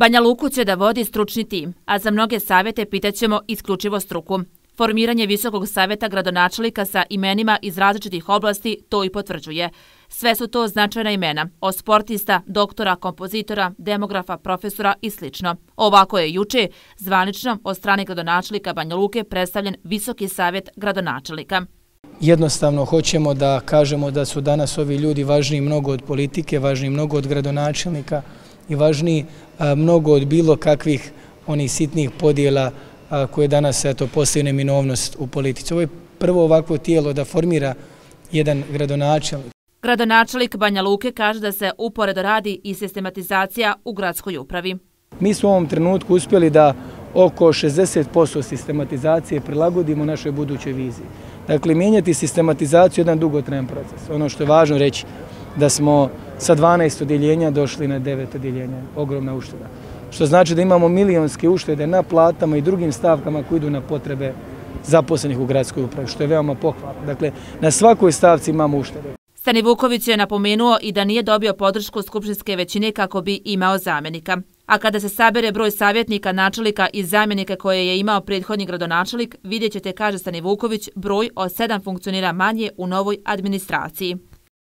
Banja Luku će da vodi stručni tim, a za mnoge savete pitaćemo isključivo struku. Formiranje Visokog savjeta gradonačelika sa imenima iz različitih oblasti to i potvrđuje. Sve su to značajna imena, od sportista, doktora, kompozitora, demografa, profesora i sl. Ovako je juče zvanično od strane gradonačelika Banja Luke predstavljen Visoki savjet gradonačelika. Jednostavno hoćemo da kažemo da su danas ovi ljudi važniji mnogo od politike, važniji mnogo od gradonačelnika i važniji mnogo od bilo kakvih onih sitnih podijela koje danas postaju neminovnost u politici. Ovo je prvo ovakvo tijelo da formira jedan gradonačelnik. Gradonačelik Banja Luke kaže da se uporedo radi i sistematizacija u gradskoj upravi. Mi smo u ovom trenutku uspjeli da oko 60% sistematizacije prilagodimo našoj budućoj viziji. Dakle, mijenjati sistematizaciju je jedan dugotrajan proces. Ono što je važno reći, da smo sa 12 odjeljenja došli na 9 odjeljenja. Ogromna ušteda. Što znači da imamo milijonske uštede na platama i drugim stavkama koji idu na potrebe zaposlenih u gradskoj upravi, što je veoma pohvalno. Dakle, na svakoj stavci imamo uštede. Stani Vuković je napomenuo i da nije dobio podršku skupštinske većine kako bi imao zamjenika. A kada se sabere broj savjetnika, načelika i zamjenika koje je imao prethodni gradonačelik, vidjet ćete, kaže Stani Vuković, broj od sedam funkcionira manje u novoj administraciji.